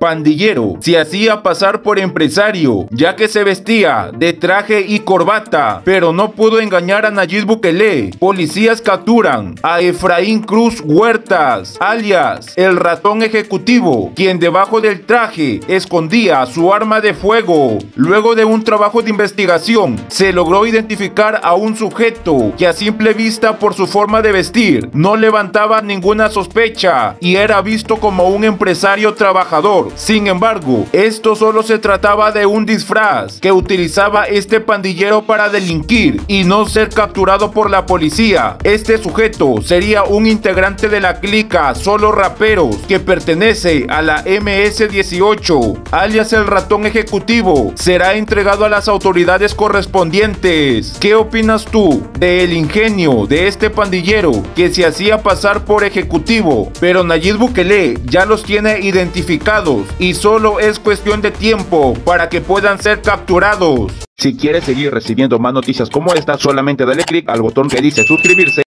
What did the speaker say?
pandillero se hacía pasar por empresario, ya que se vestía de traje y corbata, pero no pudo engañar a Nayib Bukele. Policías capturan a Efraín Cruz Huertas, alias el ratón ejecutivo, quien debajo del traje escondía su arma de fuego. Luego de un trabajo de investigación, se logró identificar a un sujeto que a simple vista por su forma de vestir no levantaba ninguna sospecha y era visto como un empresario trabajador sin embargo, esto solo se trataba de un disfraz que utilizaba este pandillero para delinquir y no ser capturado por la policía. Este sujeto sería un integrante de la clica Solo Raperos que pertenece a la MS-18, alias el ratón ejecutivo. Será entregado a las autoridades correspondientes. ¿Qué opinas tú del ingenio de este pandillero que se hacía pasar por ejecutivo? Pero Nayib Bukele ya los tiene identificados y solo es cuestión de tiempo para que puedan ser capturados. Si quieres seguir recibiendo más noticias como esta, solamente dale click al botón que dice suscribirse